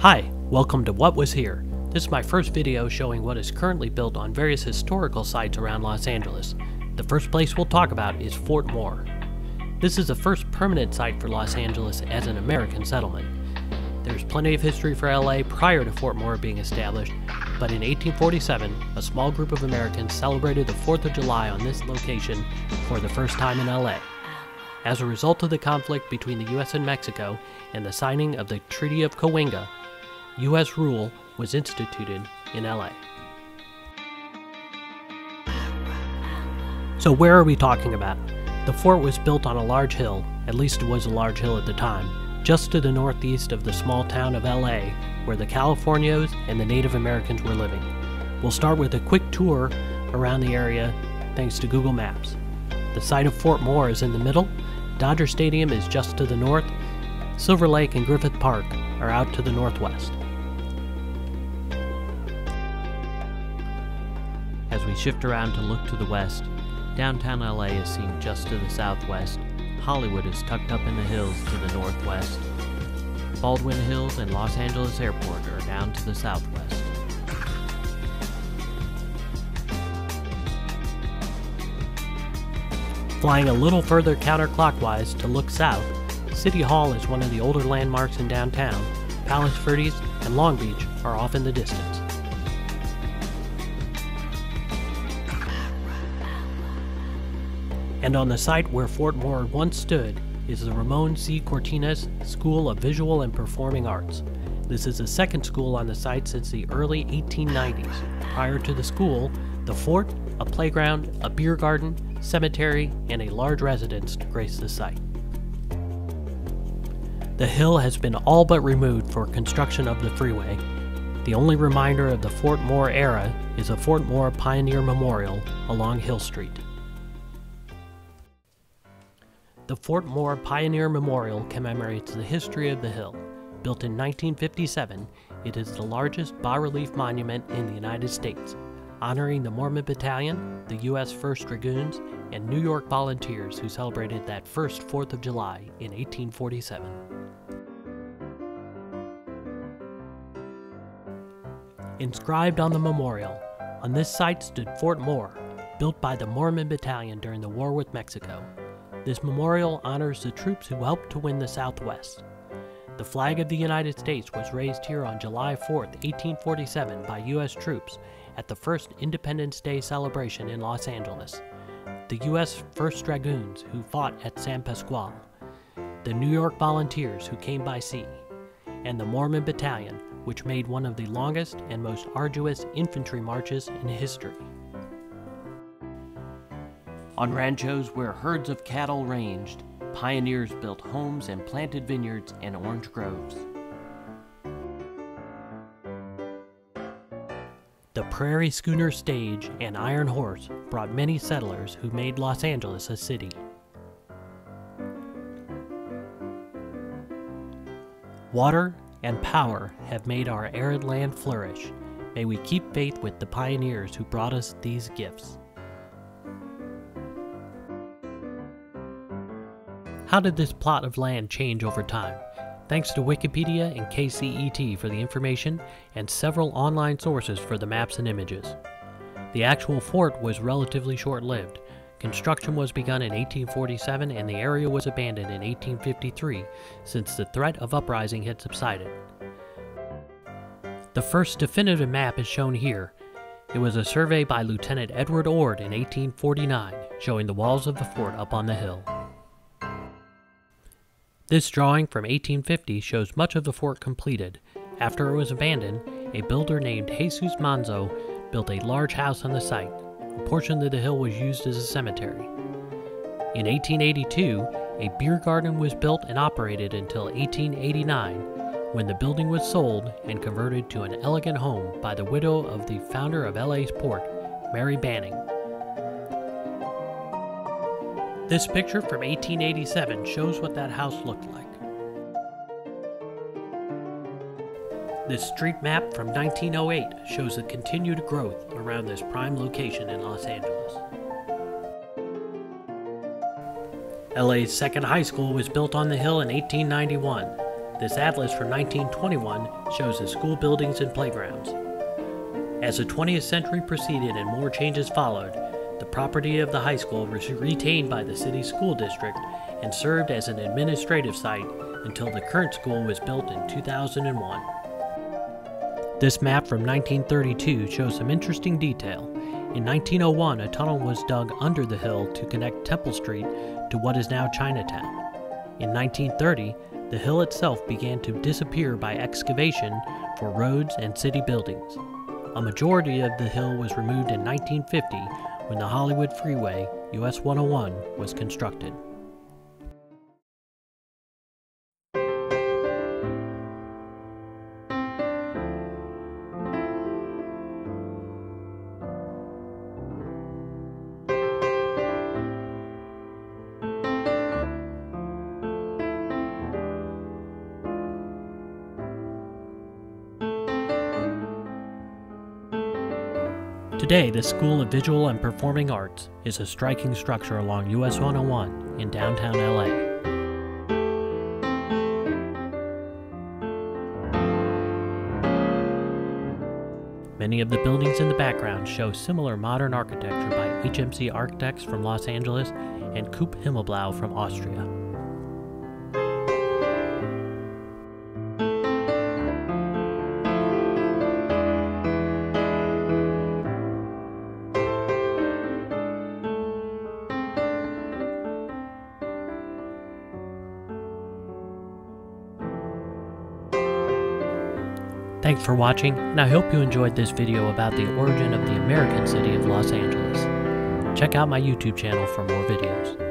Hi, welcome to What Was Here. This is my first video showing what is currently built on various historical sites around Los Angeles. The first place we'll talk about is Fort Moore. This is the first permanent site for Los Angeles as an American settlement. There's plenty of history for LA prior to Fort Moore being established, but in 1847, a small group of Americans celebrated the 4th of July on this location for the first time in LA. As a result of the conflict between the US and Mexico and the signing of the Treaty of Cahuenga, U.S. rule was instituted in LA. So, where are we talking about? The fort was built on a large hill, at least it was a large hill at the time, just to the northeast of the small town of LA, where the Californios and the Native Americans were living. We'll start with a quick tour around the area thanks to Google Maps. The site of Fort Moore is in the middle, Dodger Stadium is just to the north, Silver Lake and Griffith Park are out to the northwest. Shift around to look to the west, downtown LA is seen just to the southwest. Hollywood is tucked up in the hills to the northwest. Baldwin Hills and Los Angeles Airport are down to the southwest. Flying a little further counterclockwise to look south, City Hall is one of the older landmarks in downtown. Palos Verdes and Long Beach are off in the distance. And on the site where Fort Moore once stood is the Ramon C. Cortines School of Visual and Performing Arts. This is the second school on the site since the early 1890s. Prior to the school, the fort, a playground, a beer garden, cemetery, and a large residence grace the site. The hill has been all but removed for construction of the freeway. The only reminder of the Fort Moore era is a Fort Moore Pioneer Memorial along Hill Street. The Fort Moore Pioneer Memorial commemorates the history of the hill. Built in 1957, it is the largest bas-relief monument in the United States, honoring the Mormon Battalion, the U.S. 1st Dragoons, and New York volunteers who celebrated that first 4th of July in 1847. Inscribed on the memorial, on this site stood Fort Moore, built by the Mormon Battalion during the war with Mexico. This memorial honors the troops who helped to win the Southwest. The flag of the United States was raised here on July 4, 1847 by U.S. troops at the first Independence Day celebration in Los Angeles. The U.S. 1st Dragoons who fought at San Pasqual, the New York Volunteers who came by sea, and the Mormon Battalion, which made one of the longest and most arduous infantry marches in history. On ranchos where herds of cattle ranged, pioneers built homes and planted vineyards and orange groves. The Prairie Schooner Stage and Iron Horse brought many settlers who made Los Angeles a city. Water and power have made our arid land flourish. May we keep faith with the pioneers who brought us these gifts. How did this plot of land change over time? Thanks to Wikipedia and KCET for the information and several online sources for the maps and images. The actual fort was relatively short lived. Construction was begun in 1847 and the area was abandoned in 1853 since the threat of uprising had subsided. The first definitive map is shown here. It was a survey by Lieutenant Edward Ord in 1849 showing the walls of the fort up on the hill. This drawing from 1850 shows much of the fort completed. After it was abandoned, a builder named Jesus Manzo built a large house on the site. A portion of the hill was used as a cemetery. In 1882, a beer garden was built and operated until 1889, when the building was sold and converted to an elegant home by the widow of the founder of LA's port, Mary Banning. This picture from 1887 shows what that house looked like. This street map from 1908 shows the continued growth around this prime location in Los Angeles. LA's second high school was built on the hill in 1891. This atlas from 1921 shows the school buildings and playgrounds. As the 20th century proceeded and more changes followed, the property of the high school was retained by the city school district and served as an administrative site until the current school was built in 2001. This map from 1932 shows some interesting detail. In 1901, a tunnel was dug under the hill to connect Temple Street to what is now Chinatown. In 1930, the hill itself began to disappear by excavation for roads and city buildings. A majority of the hill was removed in 1950 when the Hollywood Freeway, US 101, was constructed. Today, the School of Visual and Performing Arts is a striking structure along US 101 in downtown LA. Many of the buildings in the background show similar modern architecture by HMC architects from Los Angeles and Coop Himmelblau from Austria. Thanks for watching, and I hope you enjoyed this video about the origin of the American city of Los Angeles. Check out my YouTube channel for more videos.